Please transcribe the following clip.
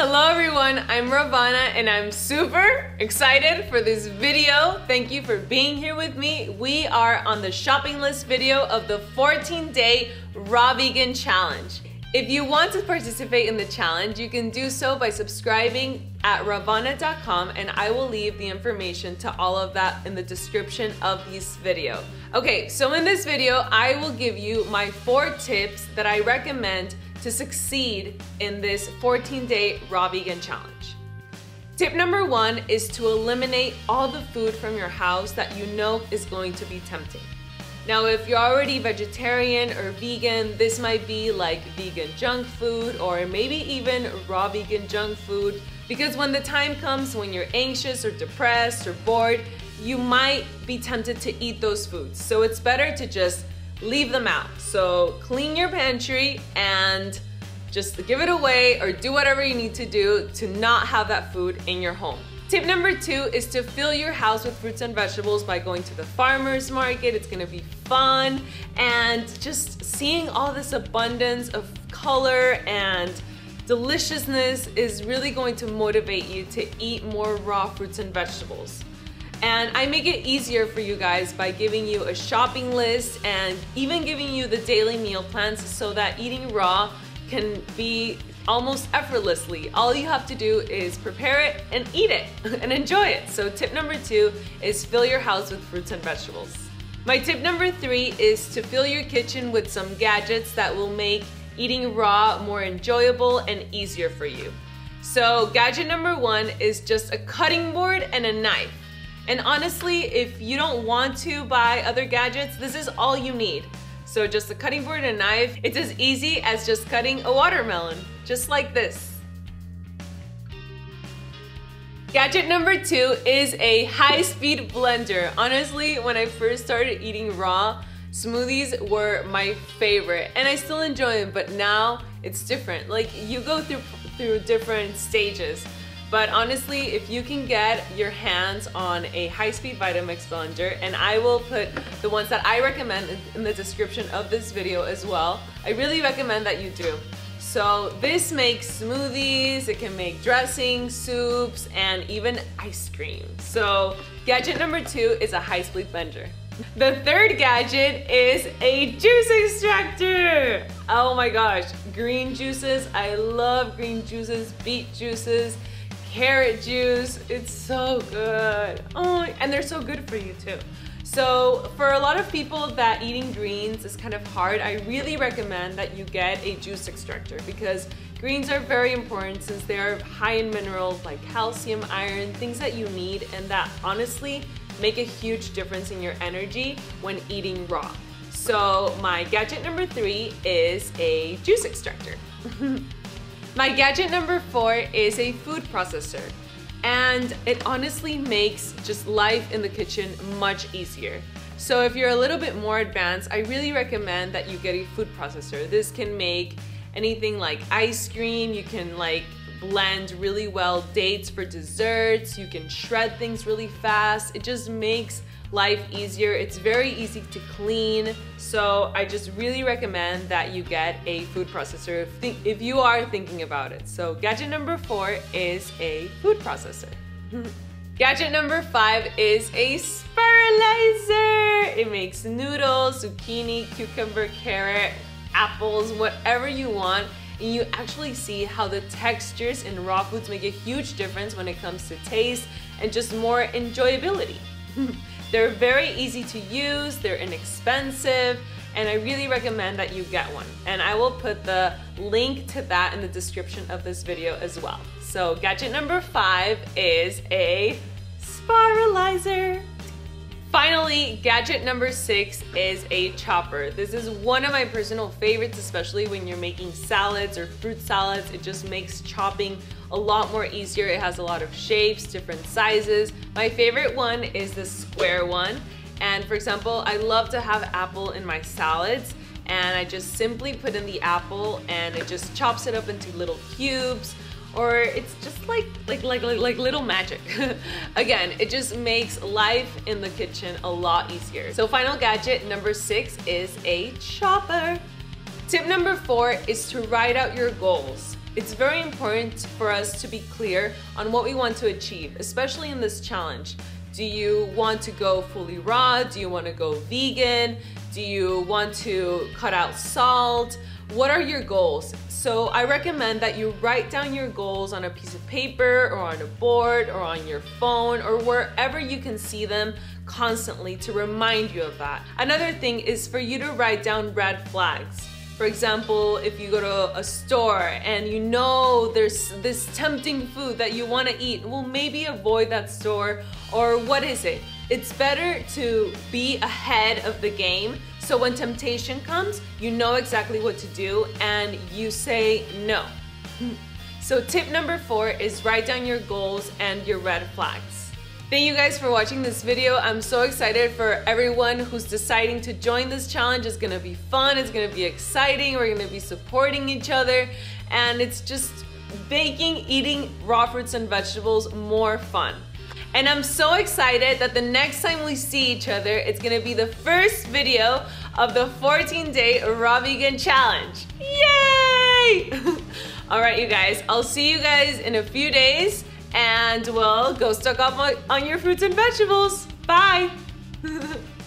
Hello everyone, I'm Rawvana and I'm super excited for this video. Thank you for being here with me. We are on the shopping list video of the 14 day raw vegan challenge. If you want to participate in the challenge, you can do so by subscribing at rawvana.com and I will leave the information to all of that in the description of this video. Okay, so in this video, I will give you my four tips that I recommend to succeed in this 14 day raw vegan challenge. Tip number one is to eliminate all the food from your house that you know is going to be tempting. Now, if you're already vegetarian or vegan, this might be like vegan junk food or maybe even raw vegan junk food. Because when the time comes when you're anxious or depressed or bored, you might be tempted to eat those foods. So it's better to just leave them out. So clean your pantry and just give it away or do whatever you need to do to not have that food in your home. Tip number two is to fill your house with fruits and vegetables by going to the farmer's market. It's gonna be fun and just seeing all this abundance of color and deliciousness is really going to motivate you to eat more raw fruits and vegetables. And I make it easier for you guys by giving you a shopping list and even giving you the daily meal plans so that eating raw can be almost effortlessly. All you have to do is prepare it and eat it and enjoy it. So tip number two is fill your house with fruits and vegetables. My tip number three is to fill your kitchen with some gadgets that will make eating raw more enjoyable and easier for you. So gadget number one is just a cutting board and a knife. And honestly, if you don't want to buy other gadgets, this is all you need. So just a cutting board and a knife. It's as easy as just cutting a watermelon, just like this. Gadget number two is a high-speed blender. Honestly, when I first started eating raw, smoothies were my favorite and I still enjoy them, but now it's different. Like you go through through different stages. But honestly, if you can get your hands on a high-speed Vitamix blender, and I will put the ones that I recommend in the description of this video as well, I really recommend that you do. So this makes smoothies, it can make dressing, soups, and even ice cream. So gadget number two is a high-speed blender. The third gadget is a juice extractor. Oh my gosh, green juices. I love green juices, beet juices carrot juice. It's so good. Oh, and they're so good for you too. So for a lot of people that eating greens is kind of hard, I really recommend that you get a juice extractor because greens are very important since they are high in minerals like calcium, iron, things that you need and that honestly make a huge difference in your energy when eating raw. So my gadget number three is a juice extractor. My gadget number four is a food processor. And it honestly makes just life in the kitchen much easier. So if you're a little bit more advanced, I really recommend that you get a food processor. This can make anything like ice cream, you can like blend really well dates for desserts, you can shred things really fast. It just makes life easier. It's very easy to clean. So I just really recommend that you get a food processor if, if you are thinking about it. So gadget number four is a food processor. gadget number five is a spiralizer. It makes noodles, zucchini, cucumber, carrot, apples, whatever you want and you actually see how the textures in raw foods make a huge difference when it comes to taste and just more enjoyability. They're very easy to use, they're inexpensive, and I really recommend that you get one. And I will put the link to that in the description of this video as well. So gadget number five is a spiralizer. Finally, gadget number six is a chopper. This is one of my personal favorites, especially when you're making salads or fruit salads. It just makes chopping a lot more easier. It has a lot of shapes, different sizes. My favorite one is the square one. And for example, I love to have apple in my salads and I just simply put in the apple and it just chops it up into little cubes or it's just like like like like, like little magic. Again, it just makes life in the kitchen a lot easier. So final gadget number six is a chopper. Tip number four is to write out your goals. It's very important for us to be clear on what we want to achieve, especially in this challenge. Do you want to go fully raw? Do you want to go vegan? Do you want to cut out salt? What are your goals? So I recommend that you write down your goals on a piece of paper or on a board or on your phone or wherever you can see them constantly to remind you of that. Another thing is for you to write down red flags. For example, if you go to a store and you know there's this tempting food that you want to eat, well, maybe avoid that store. Or what is it? It's better to be ahead of the game so when temptation comes, you know exactly what to do and you say no. So tip number four is write down your goals and your red flags. Thank you guys for watching this video. I'm so excited for everyone who's deciding to join this challenge. It's gonna be fun, it's gonna be exciting, we're gonna be supporting each other, and it's just making eating raw fruits and vegetables more fun. And I'm so excited that the next time we see each other, it's gonna be the first video of the 14 day raw vegan challenge. Yay! All right, you guys, I'll see you guys in a few days and well, go stock up on your fruits and vegetables. Bye!